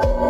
you